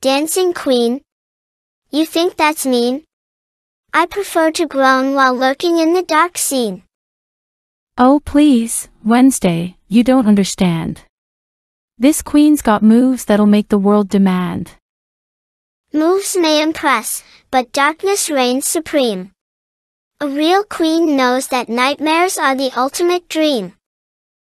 Dancing queen? You think that's mean? I prefer to groan while lurking in the dark scene. Oh please, Wednesday, you don't understand. This queen's got moves that'll make the world demand. Moves may impress, but darkness reigns supreme. A real queen knows that nightmares are the ultimate dream.